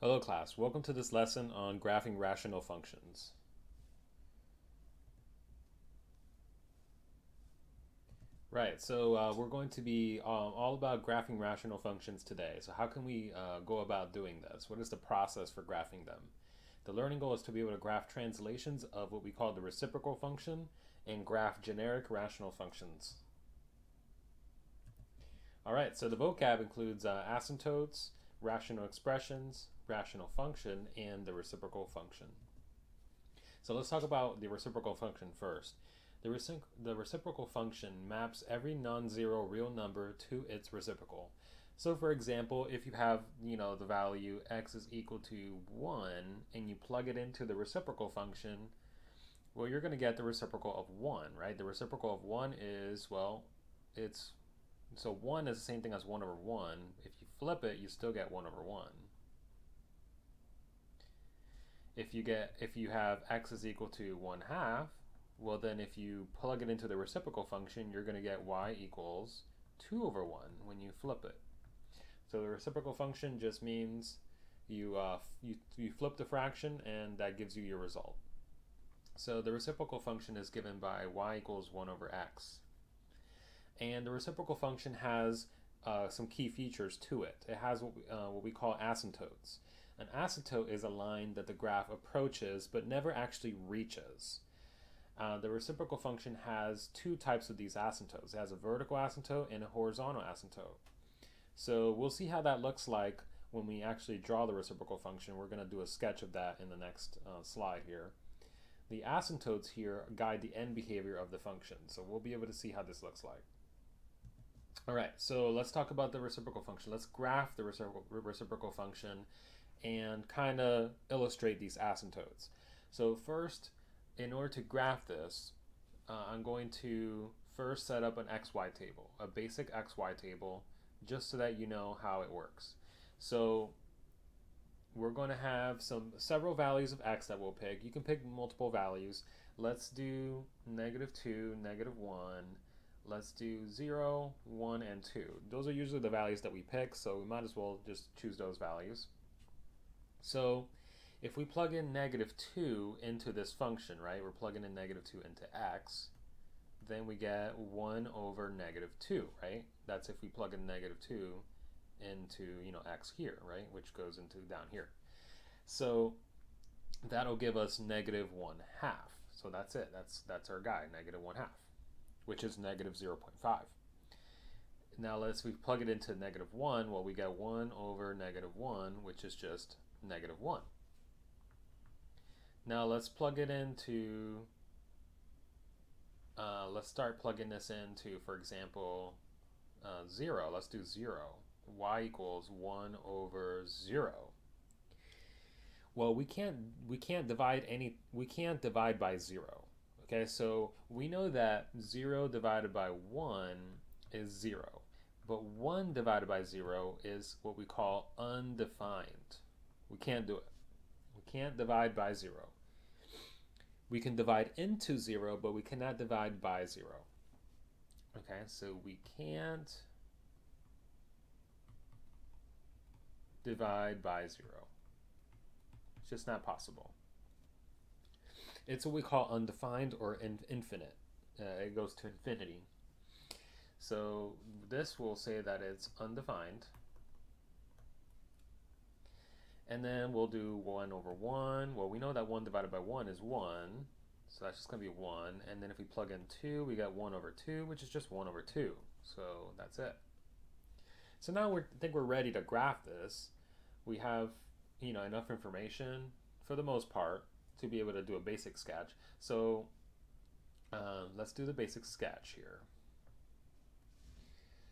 Hello class, welcome to this lesson on graphing rational functions. Right, so uh, we're going to be um, all about graphing rational functions today. So how can we uh, go about doing this? What is the process for graphing them? The learning goal is to be able to graph translations of what we call the reciprocal function and graph generic rational functions. All right, so the vocab includes uh, asymptotes, rational expressions, rational function, and the reciprocal function. So let's talk about the reciprocal function first. The, recip the reciprocal function maps every non-zero real number to its reciprocal. So for example, if you have, you know, the value x is equal to 1 and you plug it into the reciprocal function, well, you're going to get the reciprocal of 1, right? The reciprocal of 1 is, well, it's, so 1 is the same thing as 1 over 1. If flip it, you still get 1 over 1 if you get if you have x is equal to 1 half, well then if you plug it into the reciprocal function, you're going to get y equals 2 over 1 when you flip it. So the reciprocal function just means you, uh, you, you flip the fraction and that gives you your result. So the reciprocal function is given by y equals 1 over x. And the reciprocal function has uh, some key features to it. It has what we, uh, what we call asymptotes. An asymptote is a line that the graph approaches but never actually reaches. Uh, the reciprocal function has two types of these asymptotes. It has a vertical asymptote and a horizontal asymptote. So we'll see how that looks like when we actually draw the reciprocal function. We're going to do a sketch of that in the next uh, slide here. The asymptotes here guide the end behavior of the function. So we'll be able to see how this looks like. All right, so let's talk about the reciprocal function. Let's graph the reciprocal, reciprocal function and kind of illustrate these asymptotes. So first, in order to graph this, uh, I'm going to first set up an XY table, a basic XY table, just so that you know how it works. So we're going to have some several values of x that we'll pick. You can pick multiple values. Let's do negative 2, negative 1. Let's do 0, 1, and 2. Those are usually the values that we pick, so we might as well just choose those values. So if we plug in negative 2 into this function, right, we're plugging in negative 2 into x, then we get 1 over negative 2, right? That's if we plug in negative 2 into, you know, x here, right, which goes into down here. So that'll give us negative 1 half. So that's it. That's, that's our guy, negative 1 half, which is negative 0.5. Now let's we plug it into negative 1, well we get 1 over negative 1, which is just negative 1. Now let's plug it into, uh, let's start plugging this into, for example, uh, 0. Let's do 0. y equals 1 over 0. Well, we can't we can't divide any we can't divide by 0. Okay, so we know that 0 divided by 1 is 0. But 1 divided by 0 is what we call undefined. We can't do it. We can't divide by 0. We can divide into 0, but we cannot divide by 0. Okay, so we can't divide by 0. It's just not possible. It's what we call undefined or in infinite. Uh, it goes to infinity. So this will say that it's undefined and then we'll do 1 over 1. Well, we know that 1 divided by 1 is 1. So that's just going to be 1. And then if we plug in 2, we got 1 over 2, which is just 1 over 2. So that's it. So now we think we're ready to graph this. We have you know enough information for the most part to be able to do a basic sketch. So um, let's do the basic sketch here.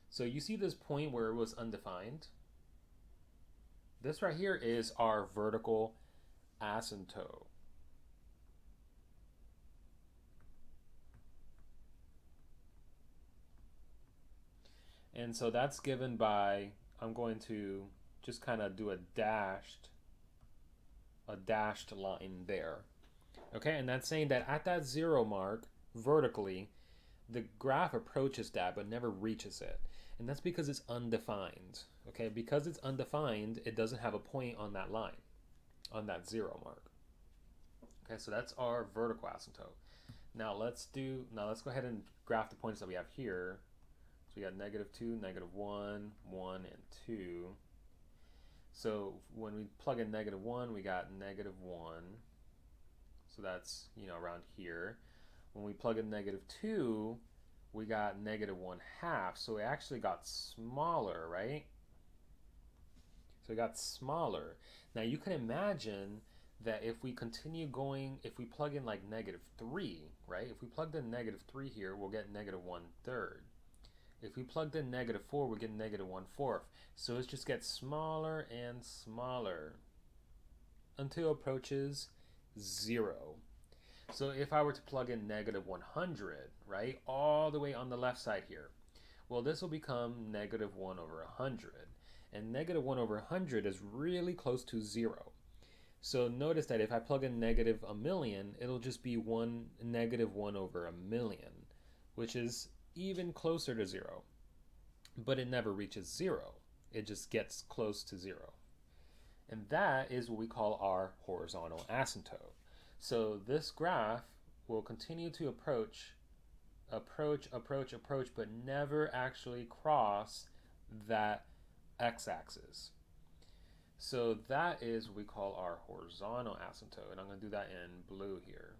So you see this point where it was undefined. This right here is our vertical asymptote. And so that's given by, I'm going to just kind of do a dashed, a dashed line there. Okay, and that's saying that at that zero mark, vertically, the graph approaches that but never reaches it. And that's because it's undefined. Okay, because it's undefined, it doesn't have a point on that line, on that zero mark. Okay, so that's our vertical asymptote. Now let's do, now let's go ahead and graph the points that we have here. So we got negative 2, negative 1, 1, and 2. So when we plug in negative 1, we got negative 1. So that's, you know, around here. When we plug in negative 2, we got negative 1 half. So it actually got smaller, right? So it got smaller. Now you can imagine that if we continue going, if we plug in like negative 3, right? If we plugged in negative 3 here, we'll get negative 1 third. If we plugged in negative 4, we get negative 1 fourth. So it just gets smaller and smaller until it approaches 0. So if I were to plug in negative 100, right, all the way on the left side here, well, this will become negative 1 over 100. And negative 1 over 100 is really close to 0. So notice that if I plug in negative a million, it'll just be 1 negative 1 over a million, which is even closer to 0. But it never reaches 0. It just gets close to 0. And that is what we call our horizontal asymptote. So this graph will continue to approach, approach, approach, approach, but never actually cross that x-axis. So that is what we call our horizontal asymptote, and I'm going to do that in blue here.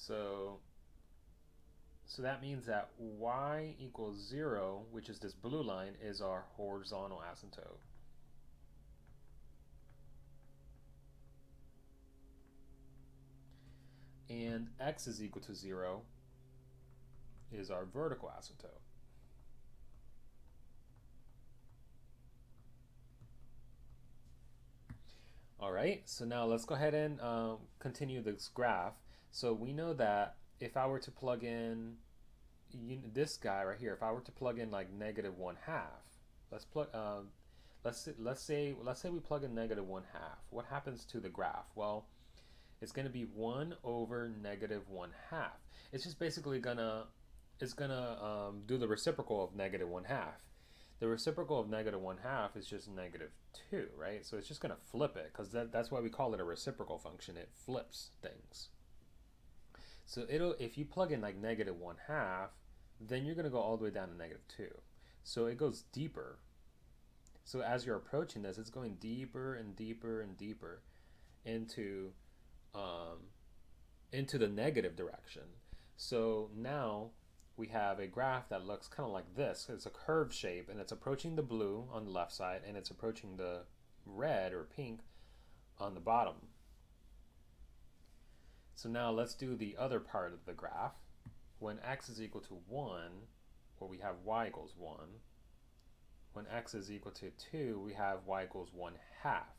So, so that means that y equals 0, which is this blue line, is our horizontal asymptote. And x is equal to 0 is our vertical asymptote. All right, so now let's go ahead and um, continue this graph. So we know that if I were to plug in you, this guy right here, if I were to plug in like negative one half, let's plug, uh, let's let's say let's say we plug in negative one half. What happens to the graph? Well, it's going to be one over negative one half. It's just basically gonna it's gonna um, do the reciprocal of negative one half. The reciprocal of negative one half is just negative two, right? So it's just gonna flip it because that, that's why we call it a reciprocal function. It flips things. So it'll if you plug in like negative one half, then you're gonna go all the way down to negative two. So it goes deeper. So as you're approaching this, it's going deeper and deeper and deeper into um, into the negative direction. So now we have a graph that looks kind of like this. It's a curved shape and it's approaching the blue on the left side and it's approaching the red or pink on the bottom. So now let's do the other part of the graph. When x is equal to 1, where we have y equals 1, when x is equal to 2, we have y equals 1 half.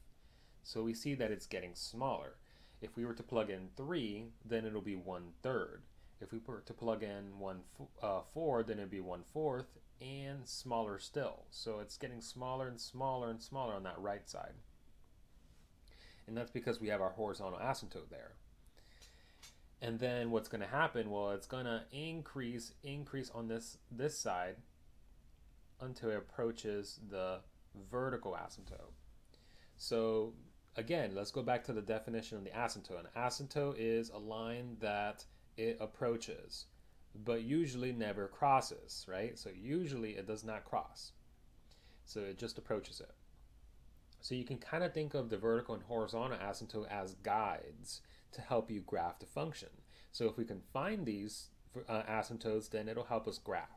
So we see that it's getting smaller. If we were to plug in 3, then it'll be 1 third. If we were to plug in 1 uh, 4, then it'd be 1 fourth and smaller still. So it's getting smaller and smaller and smaller on that right side. And that's because we have our horizontal asymptote there. And then what's going to happen? Well, it's going to increase, increase on this, this side until it approaches the vertical asymptote. So again, let's go back to the definition of the asymptote. An asymptote is a line that it approaches, but usually never crosses, right? So usually it does not cross. So it just approaches it. So you can kind of think of the vertical and horizontal asymptote as guides to help you graph the function. So if we can find these uh, asymptotes, then it'll help us graph.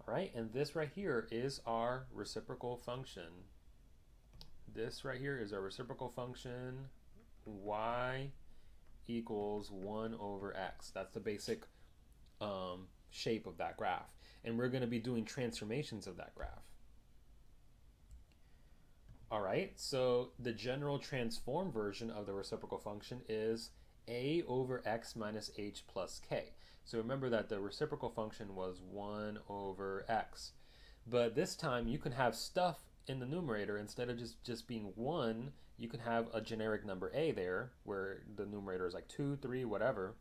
All right, and this right here is our reciprocal function. This right here is our reciprocal function y equals 1 over x. That's the basic um, shape of that graph. And we're going to be doing transformations of that graph. All right, so the general transform version of the reciprocal function is a over x minus h plus k. So remember that the reciprocal function was 1 over x. But this time you can have stuff in the numerator instead of just, just being 1, you can have a generic number a there where the numerator is like 2, 3, whatever.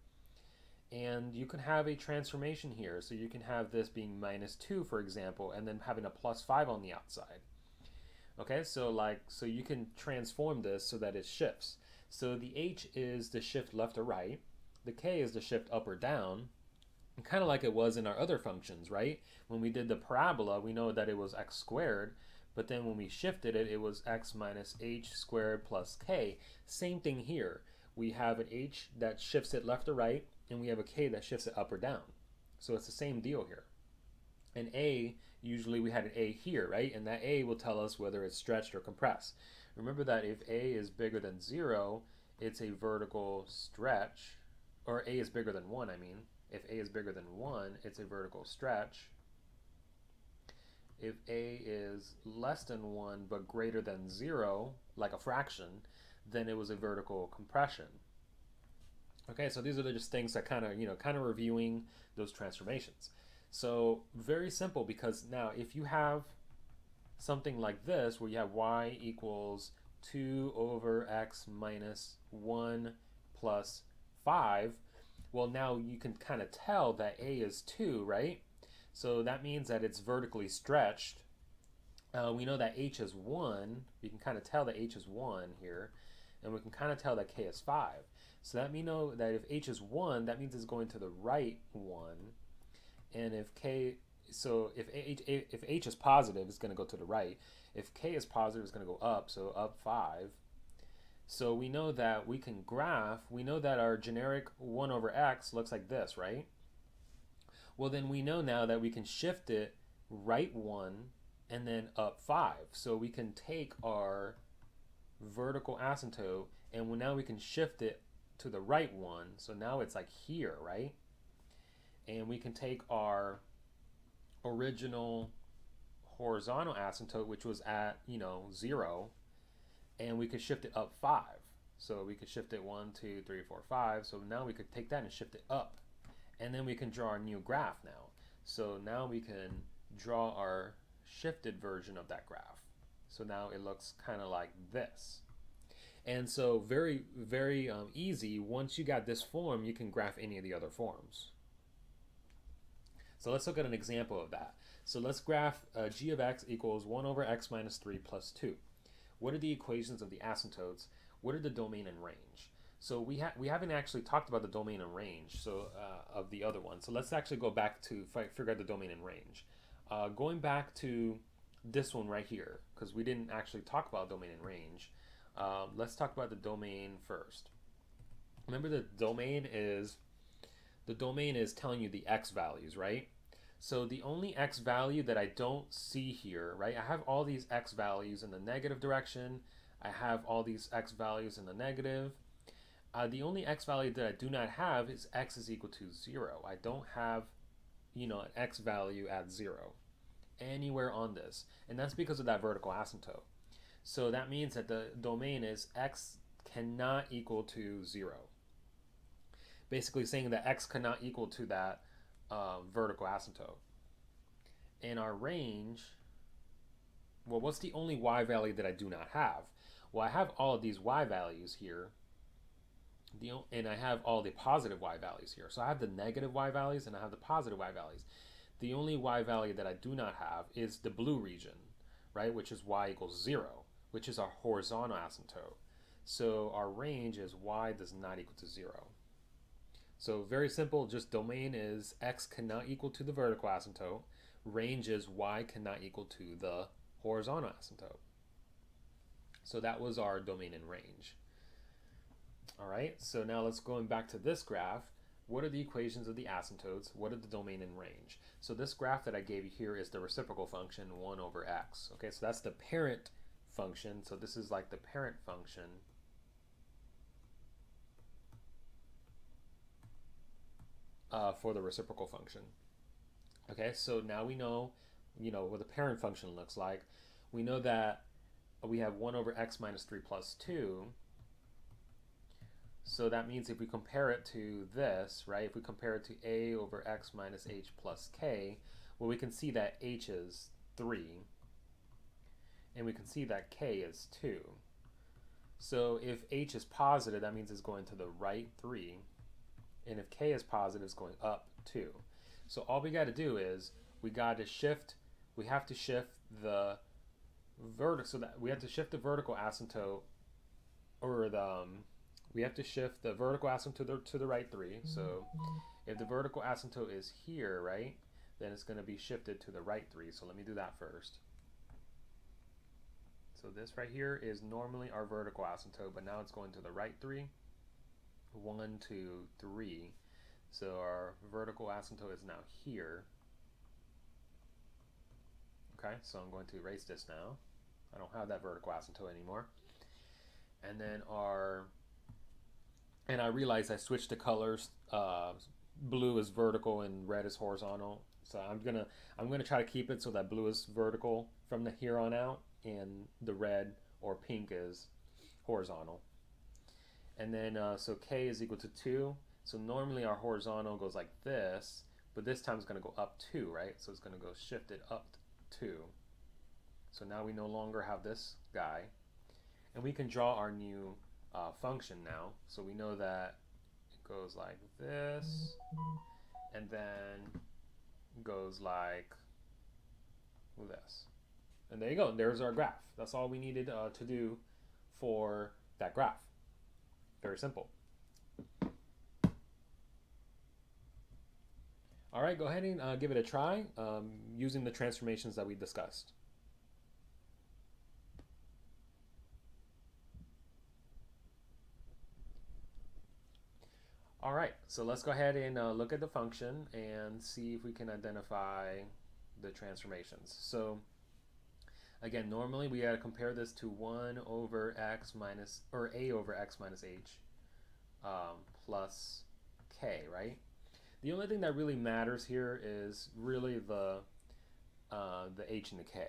And you can have a transformation here. So you can have this being minus 2, for example, and then having a plus 5 on the outside. Okay, so like, so you can transform this so that it shifts. So the h is the shift left or right, the k is the shift up or down, kind of like it was in our other functions, right? When we did the parabola, we know that it was x squared, but then when we shifted it, it was x minus h squared plus k. Same thing here. We have an h that shifts it left or right, and we have a k that shifts it up or down. So it's the same deal here. And a, usually we had an a here, right? And that a will tell us whether it's stretched or compressed. Remember that if a is bigger than 0, it's a vertical stretch, or a is bigger than 1, I mean. If a is bigger than 1, it's a vertical stretch. If a is less than 1 but greater than 0, like a fraction, then it was a vertical compression. Okay, so these are just things that kind of, you know, kind of reviewing those transformations. So very simple because now if you have something like this where you have y equals 2 over x minus 1 plus 5, well now you can kind of tell that a is 2, right? So that means that it's vertically stretched. Uh, we know that h is 1. We can kind of tell that h is 1 here. And we can kind of tell that k is 5. So that know that if h is 1, that means it's going to the right 1. And if k, so if h, if h is positive, it's going to go to the right. If k is positive, it's going to go up, so up 5. So we know that we can graph, we know that our generic 1 over x looks like this, right? Well, then we know now that we can shift it right 1 and then up 5. So we can take our vertical asymptote and now we can shift it to the right one. So now it's like here, right? And we can take our original horizontal asymptote, which was at, you know, 0, and we could shift it up 5. So we could shift it one, two, three, four, five. So now we could take that and shift it up and then we can draw our new graph now. So now we can draw our shifted version of that graph. So now it looks kind of like this. And so very, very um, easy. Once you got this form, you can graph any of the other forms. So let's look at an example of that. So let's graph uh, g of x equals 1 over x minus 3 plus 2. What are the equations of the asymptotes? What are the domain and range? So we, ha we haven't actually talked about the domain and range so uh, of the other one. So let's actually go back to figure out the domain and range. Uh, going back to this one right here, because we didn't actually talk about domain and range, um, let's talk about the domain first. Remember the domain is the domain is telling you the x values, right? So the only x value that I don't see here, right? I have all these x values in the negative direction. I have all these x values in the negative. Uh, the only x value that I do not have is x is equal to 0. I don't have, you know, an x value at 0 anywhere on this. And that's because of that vertical asymptote. So that means that the domain is x cannot equal to 0. Basically saying that x cannot equal to that uh, vertical asymptote. And our range, well, what's the only y value that I do not have? Well, I have all of these y values here the, and I have all the positive y values here. So I have the negative y values and I have the positive y values. The only y value that I do not have is the blue region, right, which is y equals 0, which is our horizontal asymptote. So our range is y does not equal to 0. So very simple, just domain is x cannot equal to the vertical asymptote. Range is y cannot equal to the horizontal asymptote. So that was our domain and range. All right, so now let's going back to this graph. What are the equations of the asymptotes? What are the domain and range? So this graph that I gave you here is the reciprocal function 1 over x. Okay, so that's the parent function. So this is like the parent function. Uh, for the reciprocal function. Okay, so now we know, you know, what the parent function looks like. We know that we have 1 over x minus 3 plus 2 so that means if we compare it to this, right, if we compare it to a over x minus h plus k, well, we can see that h is 3, and we can see that k is 2. So if h is positive, that means it's going to the right 3. And if k is positive, it's going up two. So all we got to do is we got to shift, we have to shift the vertical, so that we have to shift the vertical asymptote, or the, um, we have to shift the vertical asymptote to the, to the right 3. So if the vertical asymptote is here, right, then it's going to be shifted to the right 3. So let me do that first. So this right here is normally our vertical asymptote, but now it's going to the right 3. 1, 2, 3. So our vertical asymptote is now here. Okay, so I'm going to erase this now. I don't have that vertical asymptote anymore. And then our, and I realized I switched the colors. Uh, blue is vertical and red is horizontal. So I'm gonna I'm gonna try to keep it so that blue is vertical from the here on out, and the red or pink is horizontal. And then uh, so k is equal to two. So normally our horizontal goes like this, but this time it's gonna go up two, right? So it's gonna go shifted up two. So now we no longer have this guy, and we can draw our new uh, function now. So we know that it goes like this, and then goes like this. And there you go. There's our graph. That's all we needed uh, to do for that graph. Very simple. All right, go ahead and uh, give it a try um, using the transformations that we discussed. All right, so let's go ahead and uh, look at the function and see if we can identify the transformations. So again, normally we got to compare this to 1 over x minus, or a over x minus h um, plus k, right? The only thing that really matters here is really the uh, the h and the k.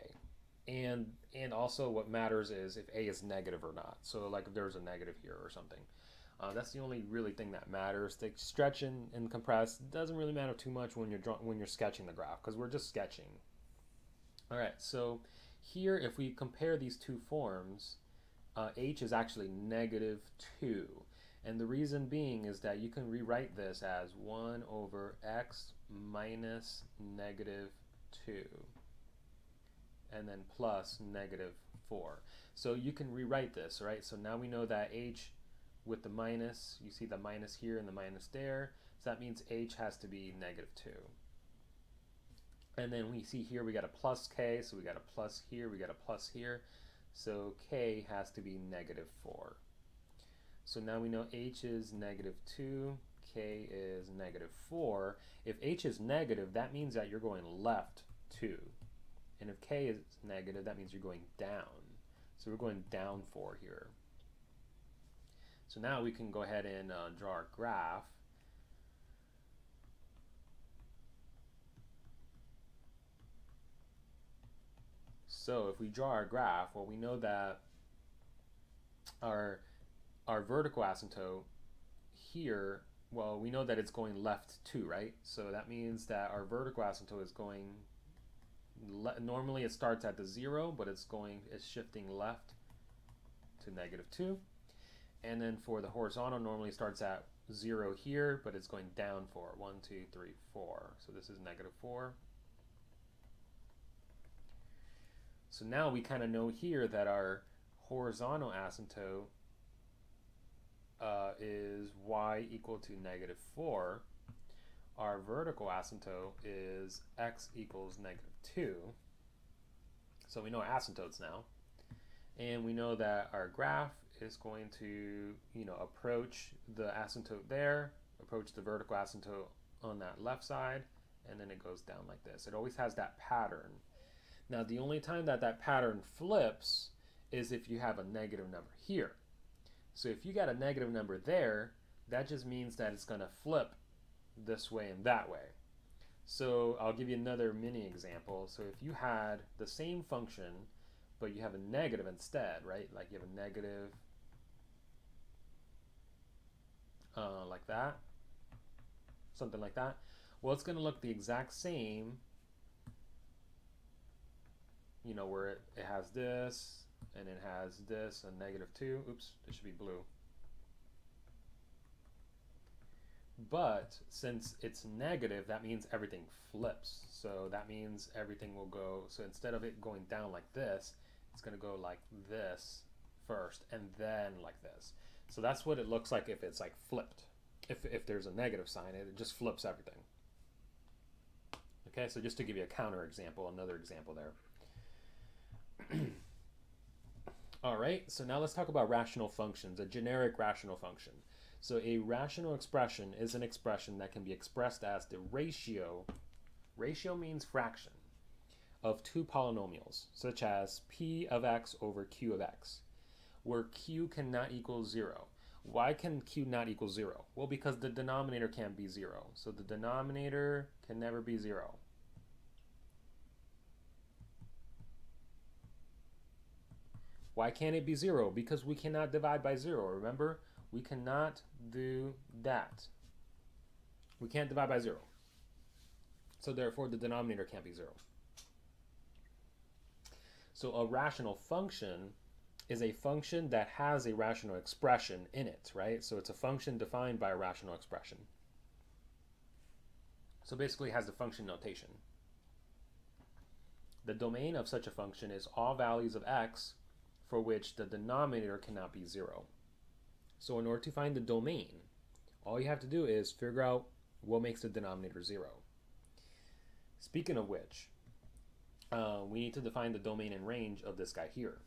And, and also what matters is if a is negative or not. So like if there's a negative here or something. Uh, that's the only really thing that matters. The stretch and, and compress doesn't really matter too much when you're when you're sketching the graph because we're just sketching. All right, so here if we compare these two forms, uh, h is actually negative 2. And the reason being is that you can rewrite this as 1 over x minus negative 2 and then plus negative 4. So you can rewrite this, right? So now we know that h with the minus. You see the minus here and the minus there. So that means h has to be negative 2. And then we see here we got a plus k, so we got a plus here, we got a plus here. So k has to be negative 4. So now we know h is negative 2, k is negative 4. If h is negative, that means that you're going left 2. And if k is negative, that means you're going down. So we're going down 4 here. So now we can go ahead and uh, draw our graph. So if we draw our graph, well, we know that our our vertical asymptote here, well, we know that it's going left two, right? So that means that our vertical asymptote is going, normally it starts at the zero, but it's going, it's shifting left to negative two. And then for the horizontal, normally starts at zero here, but it's going down four. One, two, three, four. So this is negative four. So now we kind of know here that our horizontal asymptote uh, is y equal to negative 4. Our vertical asymptote is x equals negative 2. So we know asymptotes now. And we know that our graph is going to, you know, approach the asymptote there, approach the vertical asymptote on that left side, and then it goes down like this. It always has that pattern. Now, the only time that that pattern flips is if you have a negative number here. So if you got a negative number there, that just means that it's going to flip this way and that way. So I'll give you another mini example. So if you had the same function, but you have a negative instead, right? Like you have a negative uh, like that, something like that. Well, it's going to look the exact same, you know, where it, it has this, and it has this, a negative 2. Oops, it should be blue. But since it's negative, that means everything flips. So that means everything will go, so instead of it going down like this, it's going to go like this first and then like this. So that's what it looks like if it's like flipped. If, if there's a negative sign, it just flips everything. Okay, so just to give you a counter example, another example there. All right, so now let's talk about rational functions, a generic rational function. So a rational expression is an expression that can be expressed as the ratio, ratio means fraction, of two polynomials, such as p of x over q of x, where q cannot equal 0. Why can q not equal 0? Well, because the denominator can't be 0. So the denominator can never be 0. Why can't it be 0? Because we cannot divide by 0. Remember, we cannot do that. We can't divide by 0. So therefore, the denominator can't be 0. So a rational function is a function that has a rational expression in it, right? So it's a function defined by a rational expression. So basically has the function notation. The domain of such a function is all values of x for which the denominator cannot be 0. So in order to find the domain, all you have to do is figure out what makes the denominator 0. Speaking of which, uh, we need to define the domain and range of this guy here.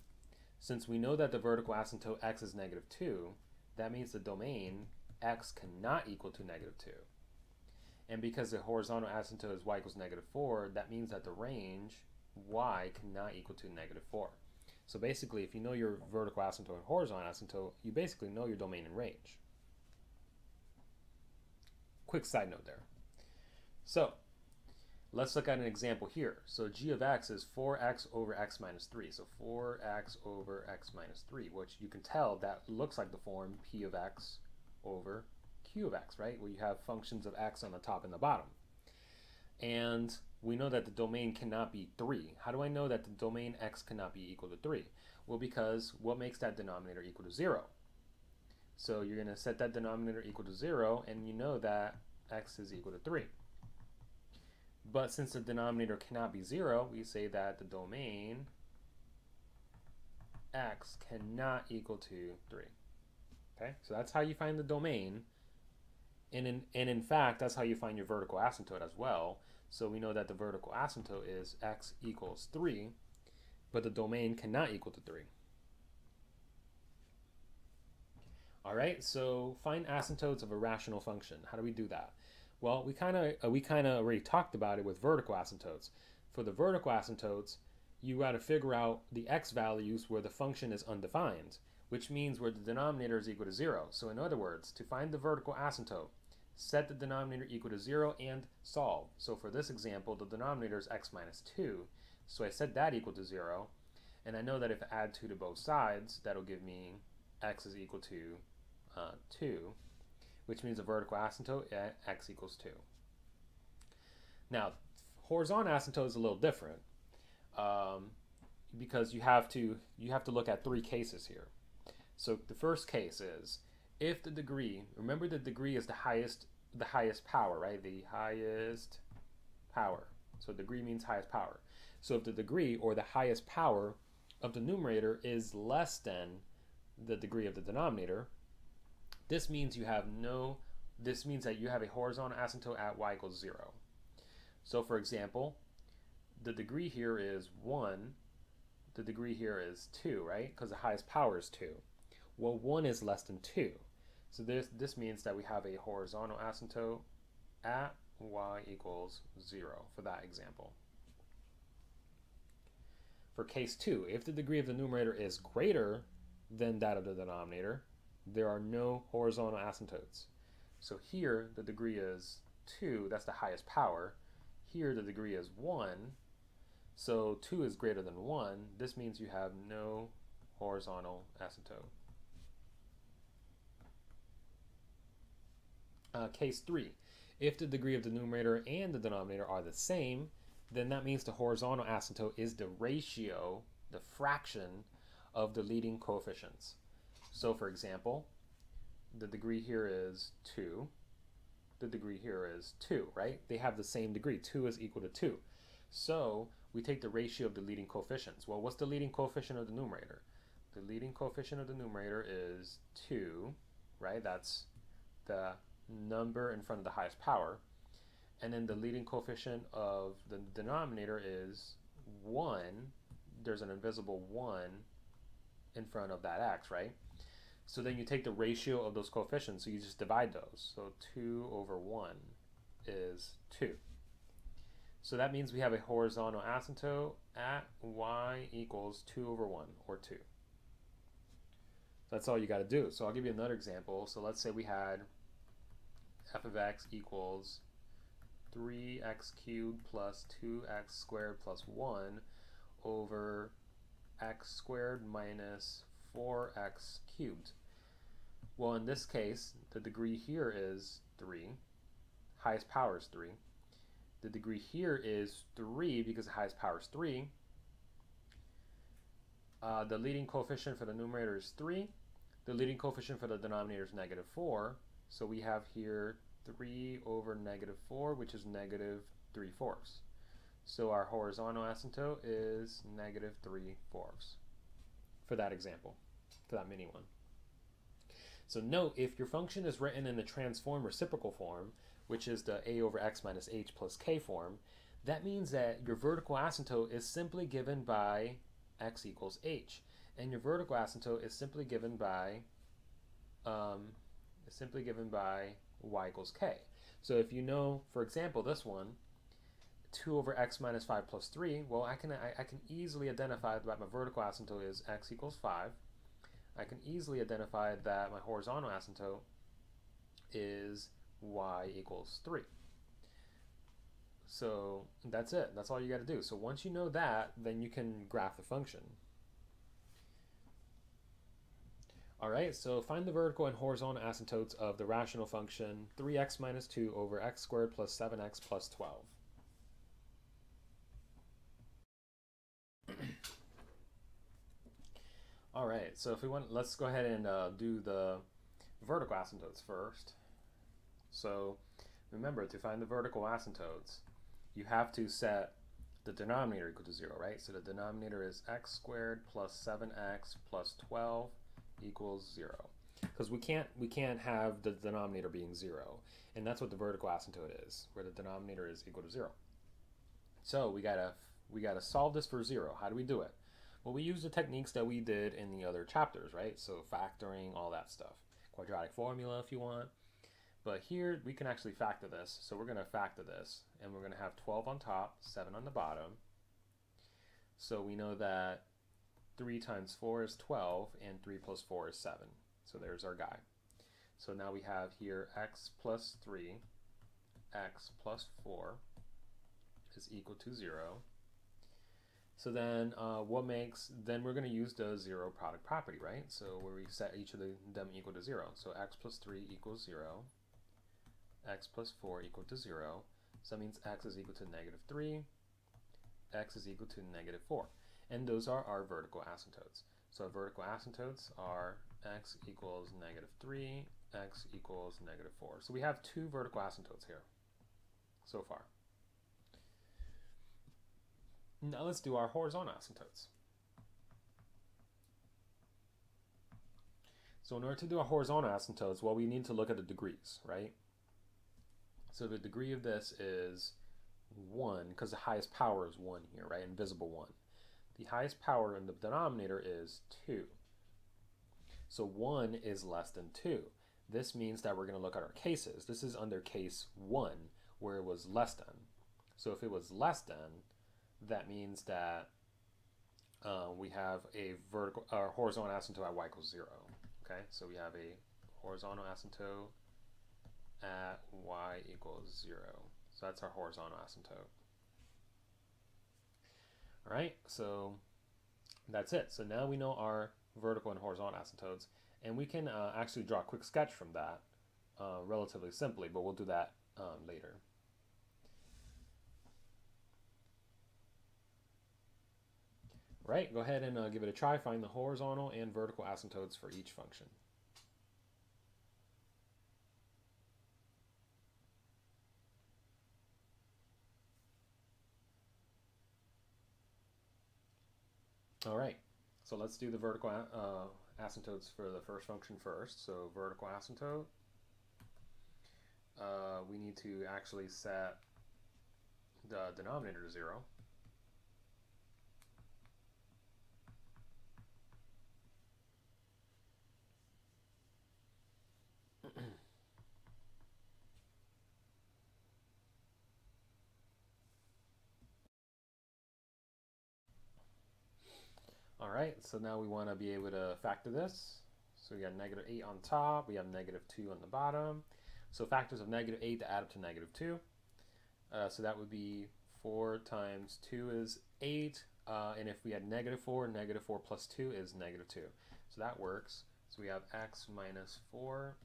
Since we know that the vertical asymptote x is negative 2, that means the domain x cannot equal to negative 2. And because the horizontal asymptote is y equals negative 4, that means that the range y cannot equal to negative 4. So basically, if you know your vertical asymptote and horizontal asymptote, you basically know your domain and range. Quick side note there. So let's look at an example here. So g of x is 4x over x minus 3. So 4x over x minus 3, which you can tell that looks like the form p of x over q of x, right? Where you have functions of x on the top and the bottom. And we know that the domain cannot be 3. How do I know that the domain x cannot be equal to 3? Well, because what makes that denominator equal to 0? So you're going to set that denominator equal to 0, and you know that x is equal to 3. But since the denominator cannot be 0, we say that the domain x cannot equal to 3. Okay, so that's how you find the domain. And in, and in fact, that's how you find your vertical asymptote as well. So we know that the vertical asymptote is x equals 3, but the domain cannot equal to 3. All right, so find asymptotes of a rational function. How do we do that? Well, we kind of uh, we kind of already talked about it with vertical asymptotes. For the vertical asymptotes, you got to figure out the x values where the function is undefined, which means where the denominator is equal to 0. So in other words, to find the vertical asymptote, set the denominator equal to 0 and solve. So for this example, the denominator is x minus 2. So I set that equal to 0. And I know that if I add 2 to both sides, that'll give me x is equal to uh, 2, which means the vertical asymptote at x equals 2. Now, horizontal asymptote is a little different um, because you have to you have to look at three cases here. So the first case is if the degree, remember the degree is the highest the highest power, right? The highest power. So degree means highest power. So if the degree or the highest power of the numerator is less than the degree of the denominator, this means you have no this means that you have a horizontal asymptote at y equals 0. So for example, the degree here is 1, the degree here is 2, right? Because the highest power is 2. Well, 1 is less than 2. So this, this means that we have a horizontal asymptote at y equals 0 for that example. For case 2, if the degree of the numerator is greater than that of the denominator, there are no horizontal asymptotes. So here the degree is 2, that's the highest power. Here the degree is 1, so 2 is greater than 1. This means you have no horizontal asymptote. Uh, case 3. If the degree of the numerator and the denominator are the same, then that means the horizontal asymptote is the ratio, the fraction, of the leading coefficients. So for example, the degree here is 2. The degree here is 2, right? They have the same degree. 2 is equal to 2. So we take the ratio of the leading coefficients. Well, what's the leading coefficient of the numerator? The leading coefficient of the numerator is 2, right? That's the number in front of the highest power. And then the leading coefficient of the denominator is 1. There's an invisible 1 in front of that x, right? So then you take the ratio of those coefficients, so you just divide those. So 2 over 1 is 2. So that means we have a horizontal asymptote at y equals 2 over 1, or 2. That's all you got to do. So I'll give you another example. So let's say we had f of x equals 3x cubed plus 2x squared plus 1 over x squared minus 4x cubed. Well, in this case, the degree here is 3. Highest power is 3. The degree here is 3 because the highest power is 3. Uh, the leading coefficient for the numerator is 3. The leading coefficient for the denominator is negative 4. So we have here 3 over negative 4, which is negative 3 fourths. So our horizontal asymptote is negative 3 fourths for that example, for that mini one. So note, if your function is written in the transform reciprocal form, which is the a over x minus h plus k form, that means that your vertical asymptote is simply given by x equals h. And your vertical asymptote is simply given by um, is simply given by y equals k. So if you know, for example, this one, 2 over x minus 5 plus 3, well, I can, I, I can easily identify that my vertical asymptote is x equals 5. I can easily identify that my horizontal asymptote is y equals 3. So that's it. That's all you got to do. So once you know that, then you can graph the function. All right, so find the vertical and horizontal asymptotes of the rational function 3x minus 2 over x squared plus 7x plus 12. All right, so if we want, let's go ahead and uh, do the vertical asymptotes first. So remember, to find the vertical asymptotes, you have to set the denominator equal to 0, right? So the denominator is x squared plus 7x plus 12 equals 0. Because we can't, we can't have the denominator being 0. And that's what the vertical asymptote is, where the denominator is equal to 0. So we gotta, we gotta solve this for 0. How do we do it? Well, we use the techniques that we did in the other chapters, right? So factoring, all that stuff. Quadratic formula if you want. But here we can actually factor this. So we're to factor this. And we're to have 12 on top, 7 on the bottom. So we know that 3 times 4 is 12, and 3 plus 4 is 7. So there's our guy. So now we have here x plus 3, x plus 4 is equal to 0. So then uh, what makes, then we're going to use the zero product property, right? So where we set each of the, them equal to 0. So x plus 3 equals 0, x plus 4 equal to 0. So that means x is equal to negative 3, x is equal to negative 4. And those are our vertical asymptotes. So vertical asymptotes are x equals negative 3, x equals negative 4. So we have two vertical asymptotes here so far. Now let's do our horizontal asymptotes. So in order to do our horizontal asymptotes, well, we need to look at the degrees, right? So the degree of this is 1, because the highest power is 1 here, right? Invisible 1. The highest power in the denominator is 2. So 1 is less than 2. This means that we're going to look at our cases. This is under case 1, where it was less than. So if it was less than, that means that uh, we have a vertical or uh, horizontal asymptote at y equals zero. Okay, so we have a horizontal asymptote at y equals zero. So that's our horizontal asymptote. All right, so that's it. So now we know our vertical and horizontal asymptotes, and we can uh, actually draw a quick sketch from that uh, relatively simply, but we'll do that um, later. Right, go ahead and uh, give it a try. Find the horizontal and vertical asymptotes for each function. All right, so let's do the vertical uh, asymptotes for the first function first. So vertical asymptote, uh, we need to actually set the denominator to zero. All right, so now we want to be able to factor this. So we got negative 8 on top, we have negative 2 on the bottom. So factors of negative 8 to add up to negative 2. Uh, so that would be 4 times 2 is 8. Uh, and if we had negative 4, negative 4 plus 2 is negative 2. So that works. So we have x minus 4,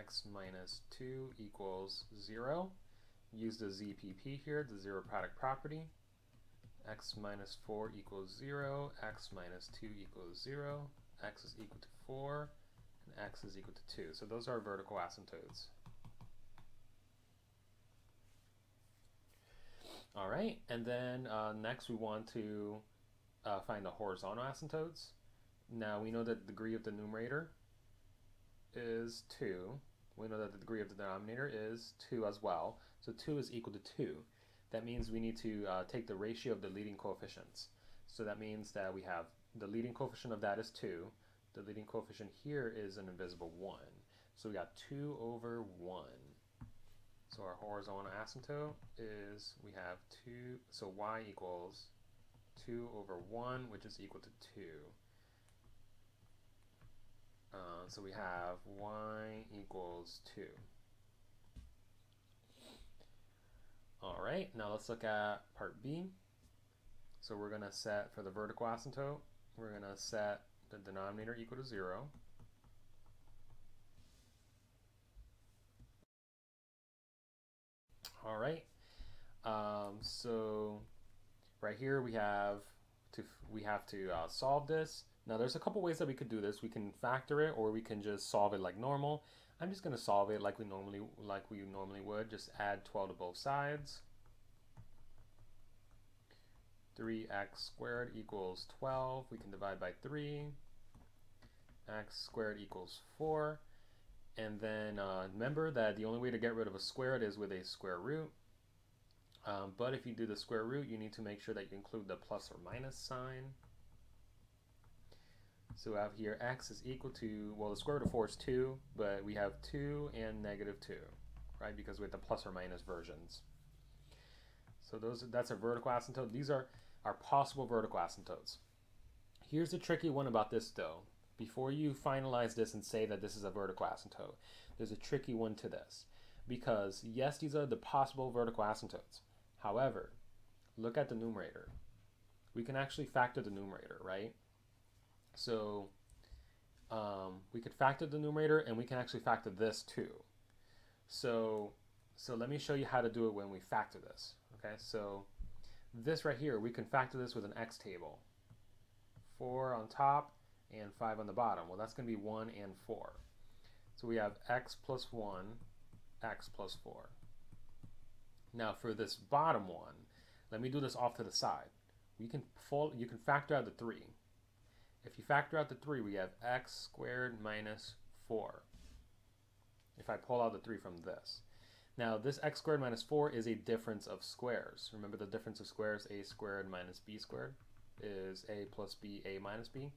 x minus 2 equals 0. Use the ZPP here, the zero product property x minus 4 equals 0, x minus 2 equals 0, x is equal to 4, and x is equal to 2. So those are vertical asymptotes. All right, and then uh, next we want to uh, find the horizontal asymptotes. Now we know that the degree of the numerator is 2. We know that the degree of the denominator is 2 as well. So 2 is equal to 2 that means we need to uh, take the ratio of the leading coefficients. So that means that we have the leading coefficient of that is 2. The leading coefficient here is an invisible 1. So we got 2 over 1. So our horizontal asymptote is, we have 2, so y equals 2 over 1, which is equal to 2. Uh, so we have y equals 2. All right, now let's look at part B. So we're going to set, for the vertical asymptote, we're going to set the denominator equal to 0. All right, um, so right here we have to we have to uh, solve this. Now there's a couple ways that we could do this. We can factor it or we can just solve it like normal. I'm just going to solve it like we normally like we normally would. Just add 12 to both sides. 3x squared equals 12. We can divide by 3. x squared equals 4. And then uh, remember that the only way to get rid of a squared is with a square root. Um, but if you do the square root, you need to make sure that you include the plus or minus sign. So we have here x is equal to, well, the square root of 4 is 2, but we have 2 and negative 2, right? Because we have the plus or minus versions. So those that's a vertical asymptote. These are our possible vertical asymptotes. Here's the tricky one about this though. Before you finalize this and say that this is a vertical asymptote, there's a tricky one to this. Because yes, these are the possible vertical asymptotes. However, look at the numerator. We can actually factor the numerator, right? So um, we could factor the numerator and we can actually factor this too. So, so let me show you how to do it when we factor this. Okay, so this right here, we can factor this with an x table. 4 on top and 5 on the bottom. Well, that's going to be 1 and 4. So we have x plus 1, x plus 4. Now for this bottom one, let me do this off to the side. We can full, you can factor out the 3. If you factor out the 3, we have x squared minus 4. If I pull out the 3 from this. Now, this x squared minus 4 is a difference of squares. Remember the difference of squares, a squared minus b squared is a plus b, a minus b.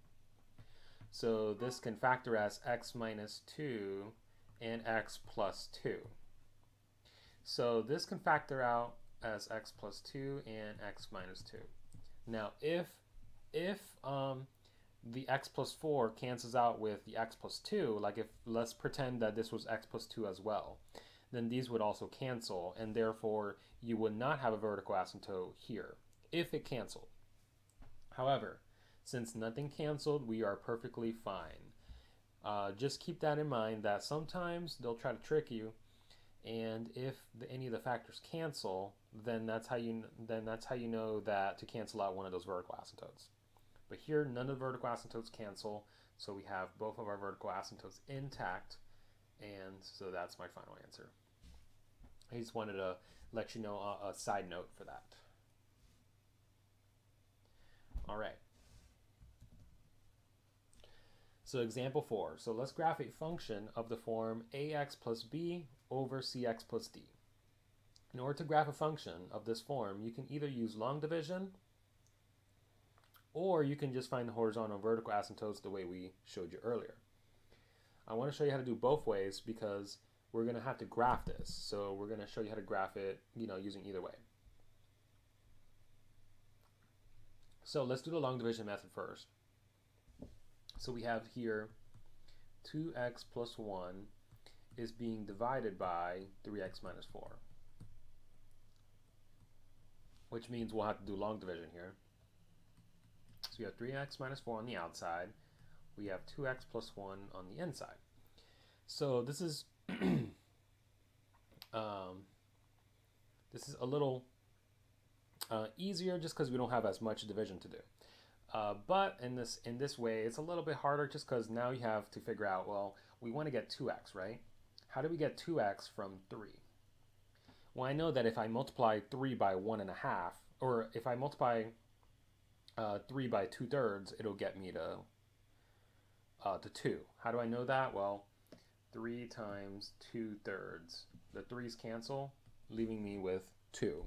So this can factor as x minus 2 and x plus 2. So this can factor out as x plus 2 and x minus 2. Now, if if um, the x plus 4 cancels out with the x plus 2, like if let's pretend that this was x plus 2 as well, then these would also cancel, and therefore you would not have a vertical asymptote here if it canceled. However, since nothing canceled, we are perfectly fine. Uh, just keep that in mind that sometimes they'll try to trick you and if the, any of the factors cancel, then that's how you then that's how you know that to cancel out one of those vertical asymptotes. But here, none of the vertical asymptotes cancel, so we have both of our vertical asymptotes intact, and so that's my final answer. I just wanted to let you know a, a side note for that. All right. So example four. So let's graph a function of the form ax plus b over cx plus d. In order to graph a function of this form, you can either use long division or you can just find the horizontal and vertical asymptotes the way we showed you earlier. I want to show you how to do both ways because we're going to have to graph this. So we're going to show you how to graph it, you know, using either way. So let's do the long division method first. So we have here 2x plus 1 is being divided by 3x minus 4. Which means we'll have to do long division here. So we have 3x minus 4 on the outside. We have 2x plus 1 on the inside. So this is um, this is a little uh, easier just because we don't have as much division to do. Uh, but in this in this way, it's a little bit harder just because now you have to figure out, well, we want to get 2x, right? How do we get 2x from 3? Well, I know that if I multiply 3 by 1 and a half, or if I multiply uh, 3 by 2 thirds, it'll get me to, uh, to 2. How do I know that? Well, 3 times 2 thirds. The 3's cancel, leaving me with 2.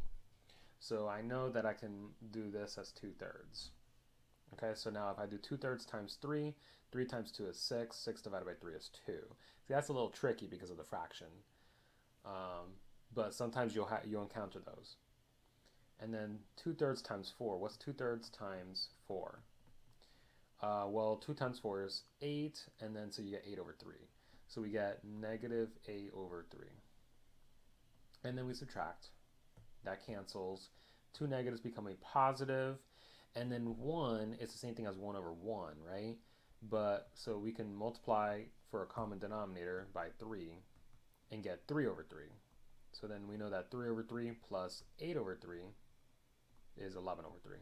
So I know that I can do this as 2 thirds. Okay, so now if I do 2 thirds times 3, 3 times 2 is 6, 6 divided by 3 is 2. See, that's a little tricky because of the fraction. Um, but sometimes you'll, you'll encounter those. And then 2 thirds times 4. What's 2 thirds times 4? Uh, well, 2 times 4 is 8, and then so you get 8 over 3. So we get negative 8 over 3. And then we subtract. That cancels. Two negatives become a positive, and then 1 is the same thing as 1 over 1, right? But so we can multiply for a common denominator by 3 and get 3 over 3. So then we know that 3 over 3 plus 8 over 3 is 11 over 3.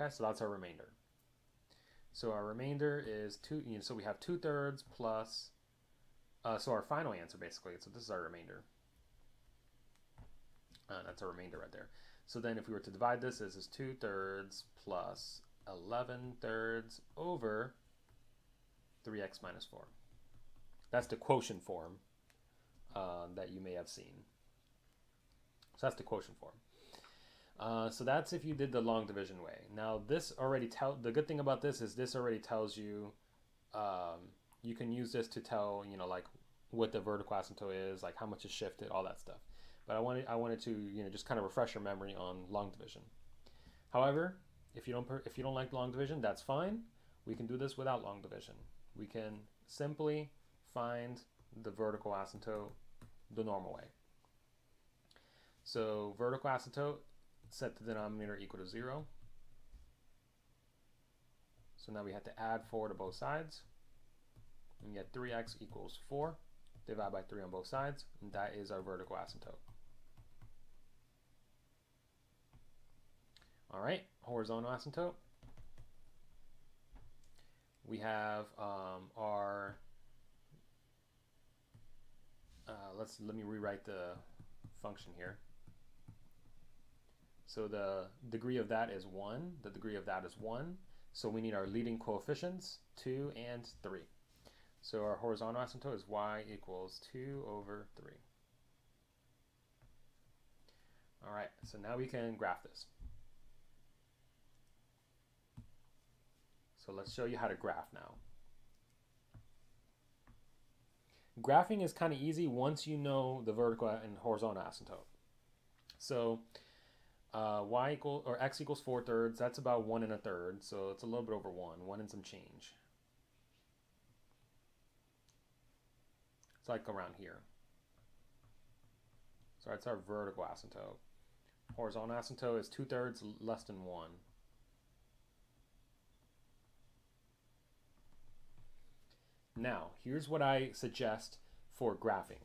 Okay, so that's our remainder. So our remainder is 2, you know, so we have 2 thirds plus, uh, so our final answer basically, so this is our remainder. Uh, that's our remainder right there. So then if we were to divide this, this is 2 thirds plus 11 thirds over 3x minus 4. That's the quotient form uh, that you may have seen. So that's the quotient form. Uh, so that's if you did the long division way. Now this already tell the good thing about this is this already tells you um, you can use this to tell you know like what the vertical asymptote is, like how much is shifted, all that stuff. But I wanted I wanted to you know just kind of refresh your memory on long division. However, if you don't if you don't like long division, that's fine. We can do this without long division. We can simply find the vertical asymptote the normal way. So vertical asymptote set the denominator equal to 0. So now we have to add 4 to both sides. And get 3x equals 4. Divide by 3 on both sides. And that is our vertical asymptote. All right, horizontal asymptote. We have um, our, uh, let's, let me rewrite the function here. So the degree of that is 1, the degree of that is 1. So we need our leading coefficients, 2 and 3. So our horizontal asymptote is y equals 2 over 3. All right, so now we can graph this. So let's show you how to graph now. Graphing is kind of easy once you know the vertical and horizontal asymptote. So uh, y equal or x equals four thirds. That's about one and a third, so it's a little bit over one, one and some change. It's like around here. So that's our vertical asymptote. Horizontal asymptote is two thirds less than one. Now, here's what I suggest for graphing.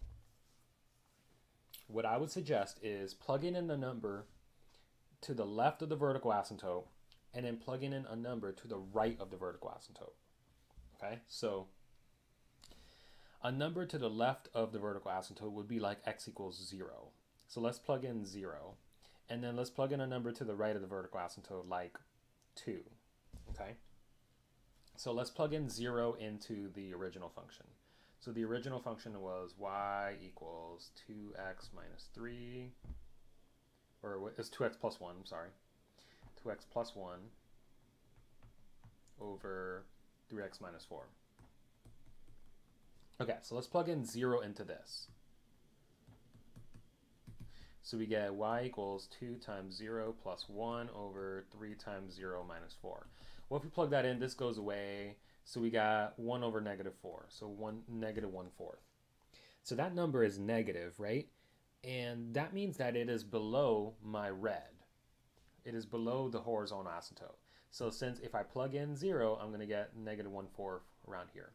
what I would suggest is plugging in a number to the left of the vertical asymptote and then plugging in a number to the right of the vertical asymptote. Okay, so a number to the left of the vertical asymptote would be like x equals 0. So let's plug in 0. And then let's plug in a number to the right of the vertical asymptote like 2. Okay? So let's plug in 0 into the original function. So the original function was y equals 2x minus 3, or it's 2x plus 1, I'm sorry. 2x plus 1 over 3x minus 4. Okay, so let's plug in 0 into this. So we get y equals 2 times 0 plus 1 over 3 times 0 minus 4. Well, if we plug that in, this goes away. So we got 1 over negative 4. So 1 negative 1 fourth. So that number is negative, right? And that means that it is below my red. It is below the horizontal asymptote. So since if I plug in 0, I'm going to get negative 1 fourth around here.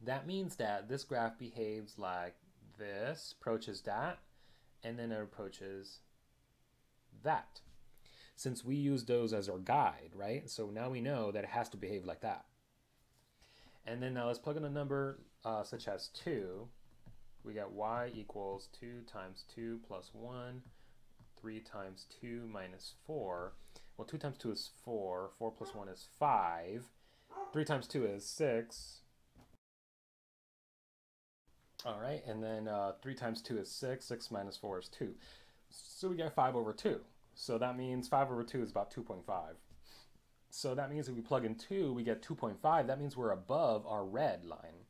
That means that this graph behaves like this, approaches that, and then it approaches that. Since we use those as our guide, right? So now we know that it has to behave like that. And then now let's plug in a number uh, such as 2. We got y equals 2 times 2 plus 1, 3 times 2 minus 4. Well, 2 times 2 is 4, 4 plus 1 is 5, 3 times 2 is 6, all right, and then uh, 3 times 2 is 6, 6 minus 4 is 2. So we get 5 over 2. So that means 5 over 2 is about 2.5. So that means if we plug in 2, we get 2.5. That means we're above our red line.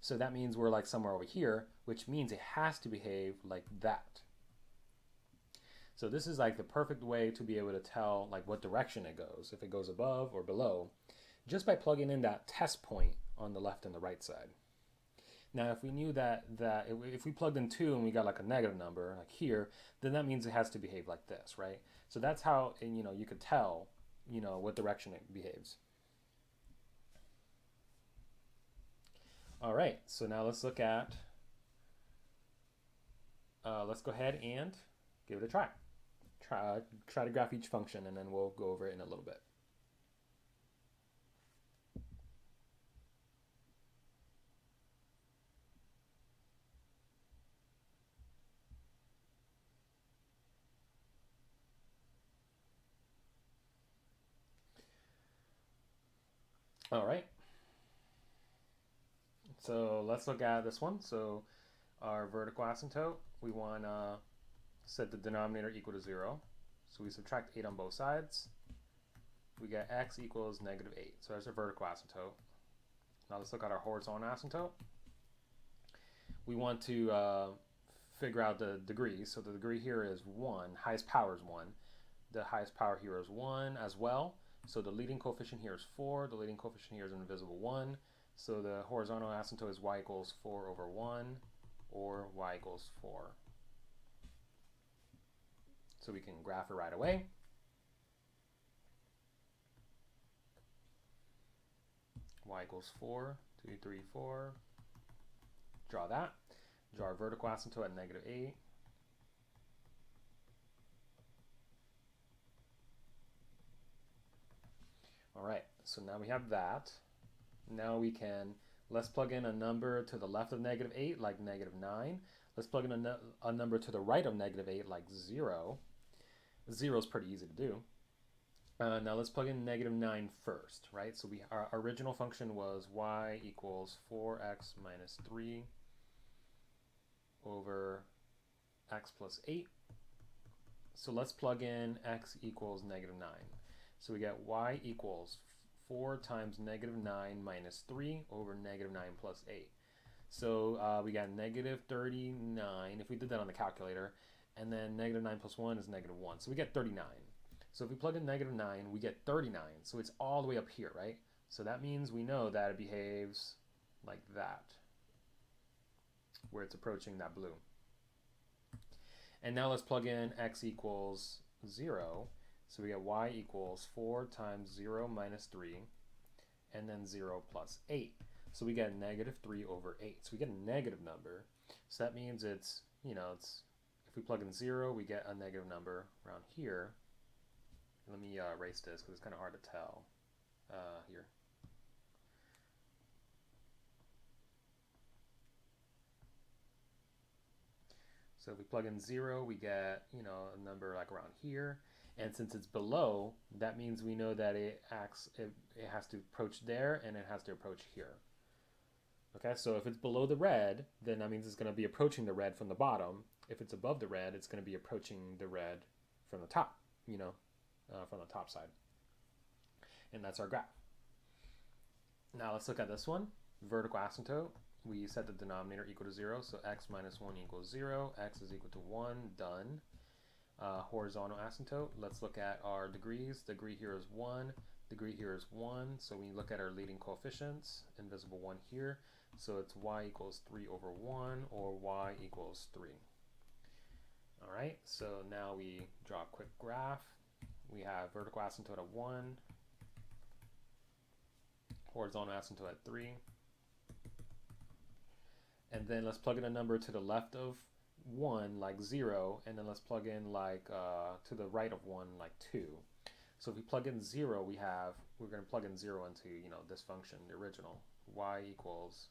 So that means we're like somewhere over here, which means it has to behave like that. So this is like the perfect way to be able to tell like what direction it goes, if it goes above or below, just by plugging in that test point on the left and the right side. Now, if we knew that that if we plugged in two and we got like a negative number like here, then that means it has to behave like this, right? So that's how you know you could tell you know what direction it behaves. All right, so now let's look at. Uh, let's go ahead and give it a try. Try try to graph each function, and then we'll go over it in a little bit. All right. So let's look at this one. So our vertical asymptote, we want to set the denominator equal to 0. So we subtract 8 on both sides. We get x equals negative 8. So that's our vertical asymptote. Now let's look at our horizontal asymptote. We want to uh, figure out the degree. So the degree here is 1. Highest power is 1. The highest power here is 1 as well. So the leading coefficient here is 4, the leading coefficient here is an invisible 1. So the horizontal asymptote is y equals 4 over 1, or y equals 4. So we can graph it right away. y equals 4, 2, 3, 4. Draw that. Draw our vertical asymptote at negative 8. All right, so now we have that. Now we can, let's plug in a number to the left of negative 8, like negative 9. Let's plug in a, a number to the right of negative 8, like 0. 0 is pretty easy to do. Uh, now let's plug in negative 9 first, right? So we our original function was y equals 4x minus 3 over x plus 8. So let's plug in x equals negative 9. So we get y equals 4 times negative 9 minus 3 over negative 9 plus 8. So uh, we got negative 39, if we did that on the calculator, and then negative 9 plus 1 is negative 1. So we get 39. So if we plug in negative 9, we get 39. So it's all the way up here, right? So that means we know that it behaves like that, where it's approaching that blue. And now let's plug in x equals 0. So we get y equals 4 times 0 minus 3, and then 0 plus 8. So we get negative 3 over 8. So we get a negative number. So that means it's, you know, it's if we plug in 0, we get a negative number around here. Let me uh, erase this because it's kind of hard to tell uh, here. So if we plug in 0, we get, you know, a number like around here. And since it's below, that means we know that it acts, it, it has to approach there and it has to approach here. Okay, so if it's below the red, then that means it's going to be approaching the red from the bottom. If it's above the red, it's going to be approaching the red from the top, you know, uh, from the top side. And that's our graph. Now let's look at this one, vertical asymptote. We set the denominator equal to 0, so x minus 1 equals 0, x is equal to 1, done uh, horizontal asymptote. Let's look at our degrees. Degree here is 1, degree here is 1. So you look at our leading coefficients, invisible 1 here, so it's y equals 3 over 1 or y equals 3. All right, so now we draw a quick graph. We have vertical asymptote at 1, horizontal asymptote at 3. And then let's plug in a number to the left of 1 like 0 and then let's plug in like uh, to the right of 1 like 2 so if we plug in 0 we have we're going to plug in 0 into you know this function the original. Y equals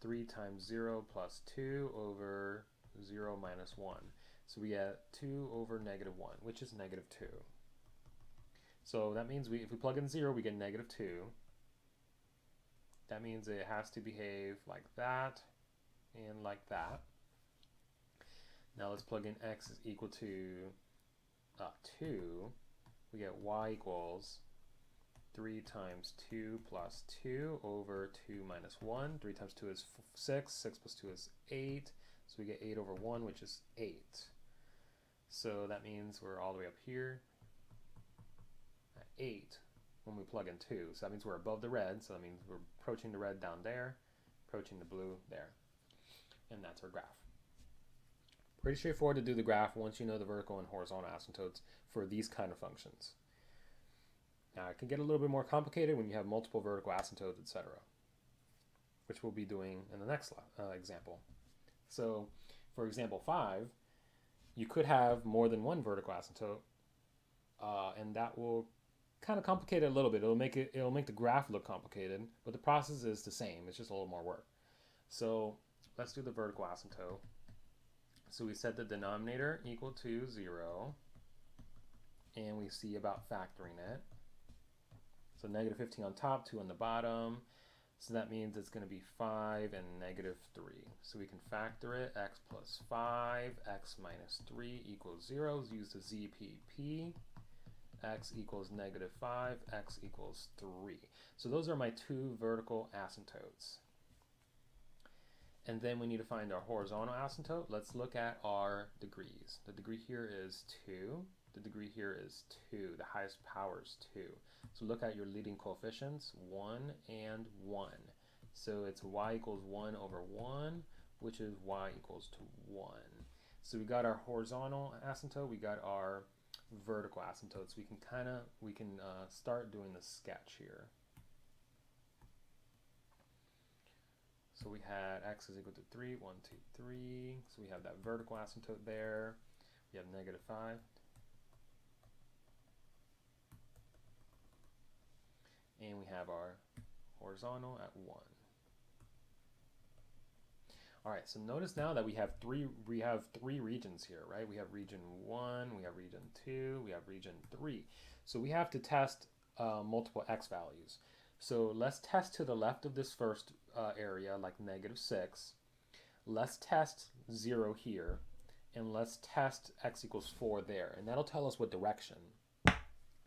3 times 0 plus 2 over 0 minus 1 so we get 2 over negative 1 which is negative 2 so that means we if we plug in 0 we get negative 2 that means it has to behave like that and like that. Now let's plug in x is equal to uh, 2. We get y equals 3 times 2 plus 2 over 2 minus 1. 3 times 2 is 6. 6 plus 2 is 8. So we get 8 over 1, which is 8. So that means we're all the way up here at 8 when we plug in 2. So that means we're above the red. So that means we're approaching the red down there, approaching the blue there and that's our graph. Pretty straightforward to do the graph once you know the vertical and horizontal asymptotes for these kind of functions. Now it can get a little bit more complicated when you have multiple vertical asymptotes, etc., which we'll be doing in the next uh, example. So for example 5, you could have more than one vertical asymptote, uh, and that will kind of complicate it a little bit. It'll make it it'll make the graph look complicated, but the process is the same. It's just a little more work. So let's do the vertical asymptote. So we set the denominator equal to 0, and we see about factoring it. So negative 15 on top, 2 on the bottom. So that means it's going to be 5 and negative 3. So we can factor it, x plus 5, x minus 3 equals 0. Use the ZPP. x equals negative 5, x equals 3. So those are my two vertical asymptotes. And then we need to find our horizontal asymptote. Let's look at our degrees. The degree here is 2. The degree here is 2. The highest power is 2. So look at your leading coefficients, 1 and 1. So it's y equals 1 over 1, which is y equals to 1. So we got our horizontal asymptote, we got our vertical asymptotes. We can kind of, we can uh, start doing the sketch here. So we had x is equal to 3, 1, 2, 3. So we have that vertical asymptote there. We have negative 5. And we have our horizontal at 1. All right, so notice now that we have three we have three regions here, right? We have region 1, we have region 2, we have region 3. So we have to test uh, multiple x values. So let's test to the left of this first uh, area, like negative 6. Let's test 0 here, and let's test x equals 4 there, and that'll tell us what direction.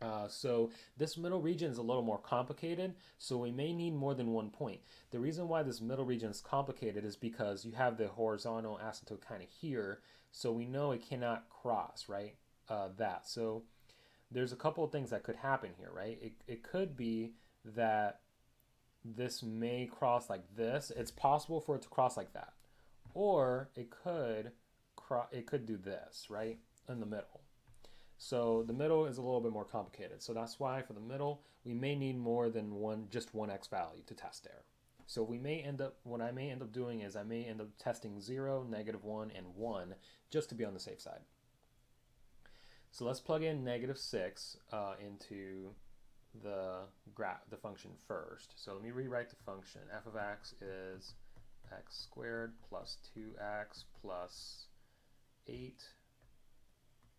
Uh, so this middle region is a little more complicated, so we may need more than one point. The reason why this middle region is complicated is because you have the horizontal asymptote kind of here, so we know it cannot cross, right, uh, that. So there's a couple of things that could happen here, right? It, it could be that this may cross like this. It's possible for it to cross like that. Or it could it could do this, right? In the middle. So the middle is a little bit more complicated. So that's why for the middle, we may need more than one just one x value to test there. So we may end up, what I may end up doing is I may end up testing 0, negative 1, and 1 just to be on the safe side. So let's plug in negative 6 uh, into the graph, the function first. So let me rewrite the function. f of x is x squared plus 2x plus 8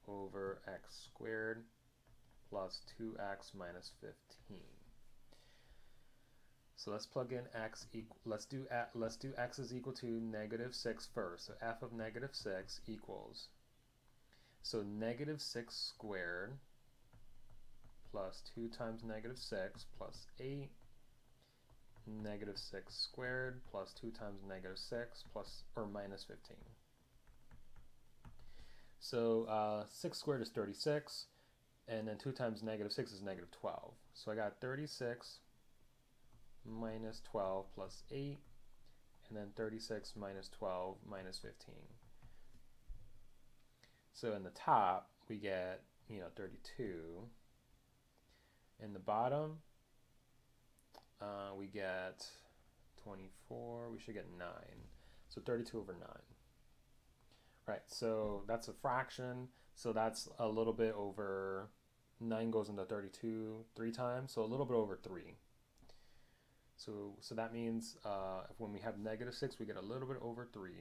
over x squared plus 2x minus 15. So let's plug in x equal, let's do at, let's do x is equal to negative 6 first. So f of negative 6 equals, so negative 6 squared plus 2 times negative 6 plus 8 negative 6 squared plus 2 times negative 6 plus or minus 15. So uh, 6 squared is 36 and then 2 times negative 6 is negative 12. So I got 36 minus 12 plus 8, and then 36 minus 12 minus 15. So in the top, we get, you know, 32. In the bottom, uh, we get 24, we should get 9. So 32 over 9. Right, so that's a fraction. So that's a little bit over 9 goes into 32 three times, so a little bit over 3. So, so that means uh, when we have negative 6, we get a little bit over 3,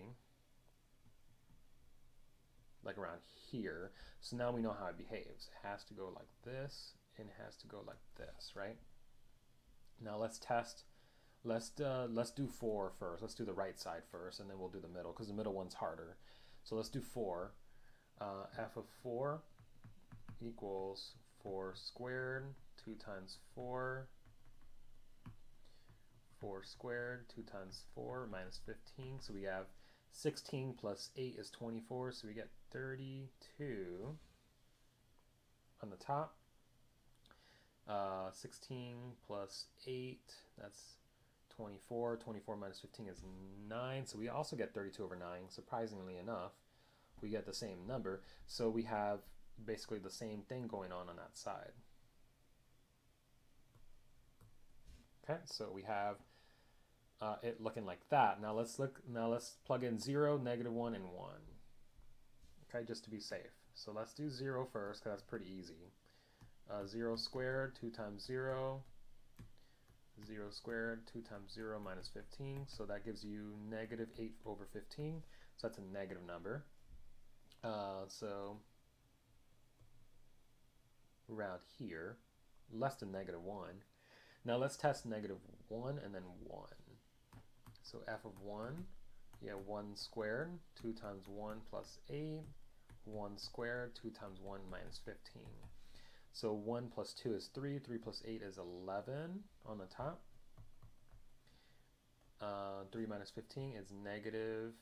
like around here. So now we know how it behaves. It has to go like this, it has to go like this, right? Now let's test. Let's uh, let's do four first. Let's do the right side first, and then we'll do the middle because the middle one's harder. So let's do 4. Uh, f of 4 equals 4 squared, 2 times 4, 4 squared, 2 times 4 minus 15. So we have 16 plus 8 is 24, so we get 32 on the top. Uh, 16 plus 8, that's 24. 24 minus 15 is 9. So we also get 32 over 9. Surprisingly enough, we get the same number. So we have basically the same thing going on on that side. Okay, so we have uh, it looking like that. Now let's look. Now let's plug in 0, negative 1, and 1. Okay, just to be safe. So let's do 0 first, because that's pretty easy. Uh, 0 squared, 2 times 0 0 squared, 2 times 0 minus 15, so that gives you negative 8 over 15, so that's a negative number. Uh, so around here, less than negative 1. Now let's test negative 1 and then 1. So f of 1, you have 1 squared, 2 times 1 plus 8, 1 squared, 2 times 1 minus 15. So 1 plus 2 is 3, 3 plus 8 is 11 on the top. Uh, 3 minus 15 is negative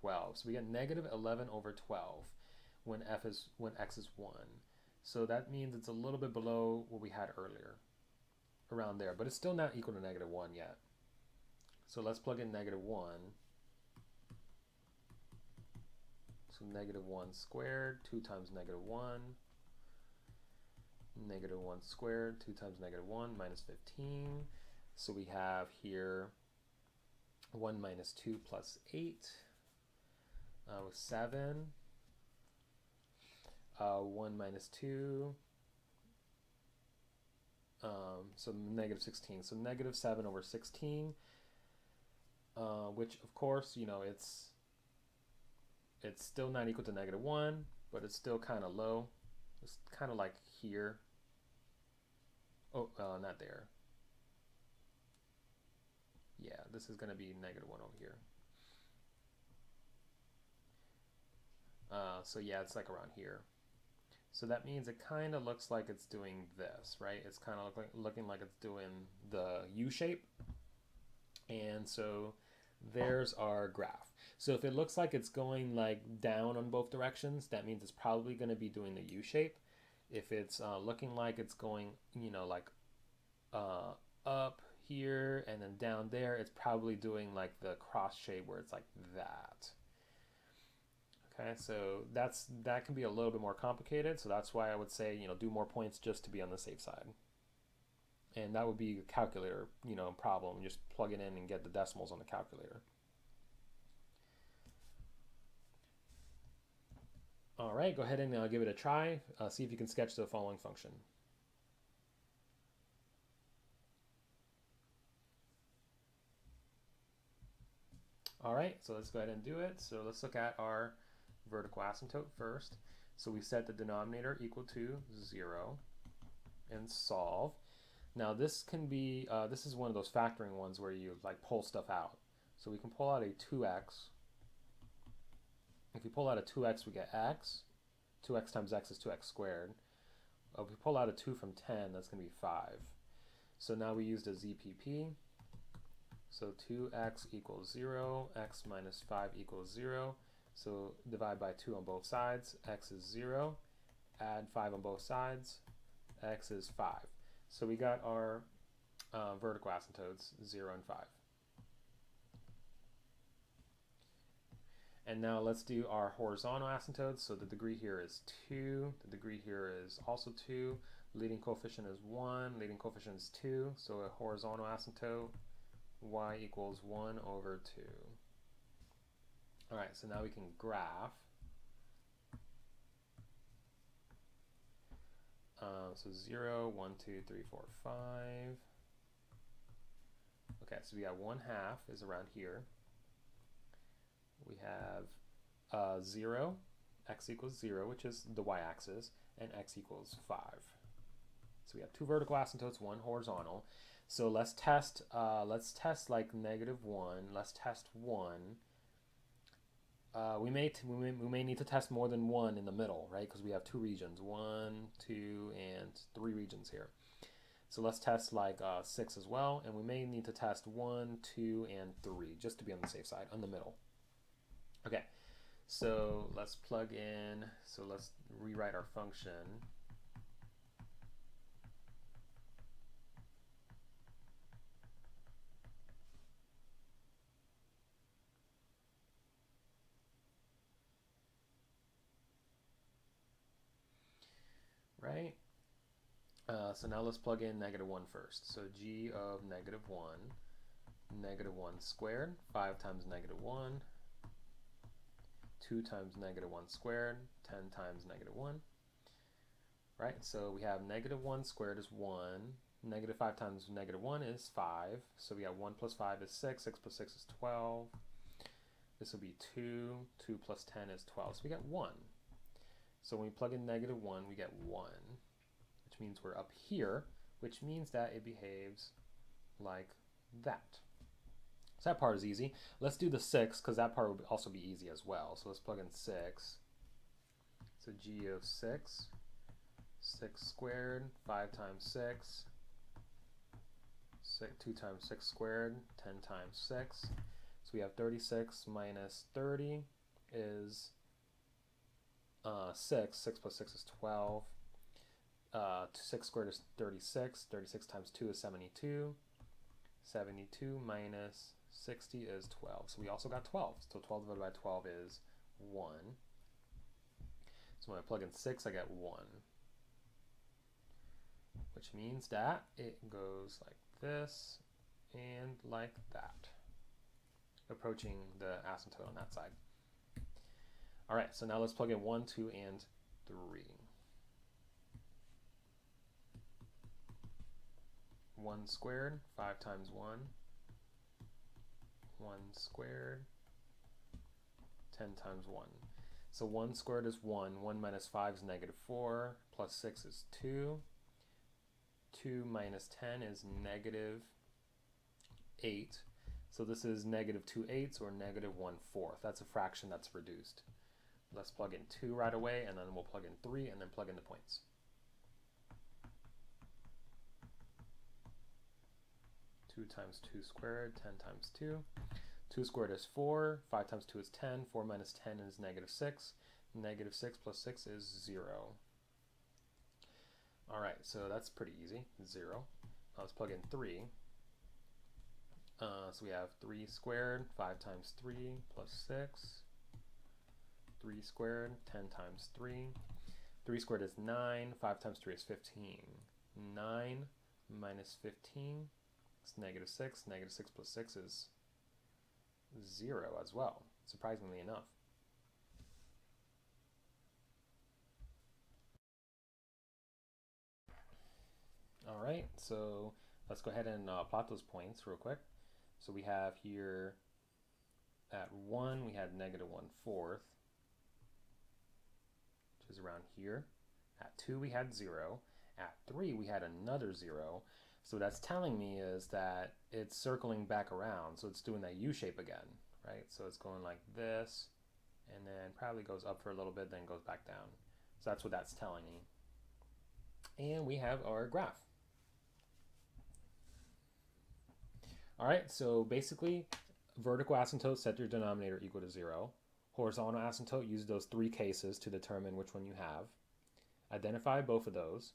12. So we get negative 11 over 12 when f is when x is 1. So that means it's a little bit below what we had earlier, around there, but it's still not equal to negative 1 yet. So let's plug in negative 1. So negative 1 squared, 2 times negative 1, negative 1 squared, 2 times negative 1, minus 15. So we have here 1 minus 2 plus 8 uh, with 7. Uh, 1 minus 2. Um, so negative 16. So negative 7 over 16. Uh, which of course, you know, it's it's still not equal to negative 1, but it's still kind of low. It's kind of like here. Oh, uh, not there. Yeah, this is going to be negative 1 over here. Uh, so yeah, it's like around here. So that means it kind of looks like it's doing this, right? It's kind of look like, looking like it's doing the U shape. And so there's our graph. So if it looks like it's going like down on both directions, that means it's probably going to be doing the U shape. If it's uh, looking like it's going, you know, like uh, up here and then down there, it's probably doing like the cross shape where it's like that. Okay, so that's that can be a little bit more complicated. So that's why I would say, you know, do more points just to be on the safe side. And that would be a calculator, you know, problem. Just plug it in and get the decimals on the calculator. All right, go ahead and uh, give it a try. Uh, see if you can sketch the following function. All right, so let's go ahead and do it. So let's look at our vertical asymptote first. So we set the denominator equal to 0 and solve. Now this can be, uh, this is one of those factoring ones where you like pull stuff out. So we can pull out a 2x. If we pull out a 2x, we get x. 2x times x is 2x squared. If we pull out a 2 from 10, that's going to be 5. So now we used a ZPP. So 2x equals 0, x minus 5 equals 0. So divide by 2 on both sides, x is 0. Add 5 on both sides, x is 5. So we got our uh, vertical asymptotes, 0 and 5. And now let's do our horizontal asymptotes. So the degree here is 2, the degree here is also 2, leading coefficient is 1, leading coefficient is 2, so a horizontal asymptote y equals 1 over 2. All right, so now we can graph. Um, so 0, 1, 2, 3, 4, 5. Okay, so we got 1 half is around here. We have uh, 0, x equals 0, which is the y-axis, and x equals 5. So we have two vertical asymptotes, one horizontal. So let's test, uh, let's test like negative 1. Let's test 1. Uh, we, may we, may, we may need to test more than one in the middle, right? Because we have two regions, one, two, and three regions here. So let's test like uh, 6 as well, and we may need to test 1, 2, and 3, just to be on the safe side, on the middle. Okay, so let's plug in, so let's rewrite our function. right? Uh, so now let's plug in negative 1 first. So g of negative 1, negative 1 squared, 5 times negative 1, 2 times negative 1 squared, 10 times negative 1. Right, so we have negative 1 squared is 1, negative 5 times negative 1 is 5, so we have 1 plus 5 is 6, 6 plus 6 is 12, this will be 2, 2 plus 10 is 12, so we get 1. So when we plug in negative 1, we get 1, which means we're up here, which means that it behaves like that. So that part is easy. Let's do the 6, because that part would also be easy as well. So let's plug in 6. So g of 6, 6 squared, 5 times 6, 6 2 times 6 squared, 10 times 6. So we have 36 minus 30 is uh, 6. 6 plus 6 is 12. Uh, 6 squared is 36. 36 times 2 is 72. 72 minus 60 is 12. So we also got 12. So 12 divided by 12 is 1. So when I plug in 6, I get 1. Which means that it goes like this and like that. Approaching the asymptote on that side. All right, so now let's plug in 1, 2, and 3. 1 squared, 5 times 1. 1 squared, 10 times 1. So 1 squared is 1. 1 minus 5 is negative 4. Plus 6 is 2. 2 minus 10 is negative 8. So this is negative 2 eighths or negative 1 fourth. That's a fraction that's reduced. Let's plug in 2 right away, and then we'll plug in 3, and then plug in the points. Two times two squared, 10 times two. Two squared is four, five times two is 10, four minus 10 is negative six. Negative six plus six is zero. All right, so that's pretty easy, zero. Now let's plug in three. Uh, so we have 3 squared, 5 times 3 plus 6 3 squared, 10 times 3. 3 squared is 9, 5 times 3 is 15. 9 minus 15 is negative 6. Negative 6 plus 6 is 0 as well, surprisingly enough. All right, so let's go ahead and uh, plot those points real quick. So we have here at 1, we had negative 1 fourth, which is around here. At 2, we had 0. At 3, we had another 0. So what that's telling me is that it's circling back around. So it's doing that U shape again, right? So it's going like this, and then probably goes up for a little bit, then goes back down. So that's what that's telling me. And we have our graph. All right, so basically, vertical asymptote, set your denominator equal to zero. Horizontal asymptote, use those three cases to determine which one you have. Identify both of those,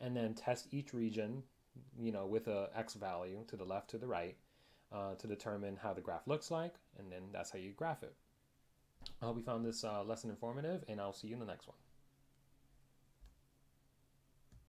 and then test each region, you know, with a x value to the left to the right uh, to determine how the graph looks like, and then that's how you graph it. I hope you found this uh, lesson informative, and I'll see you in the next one.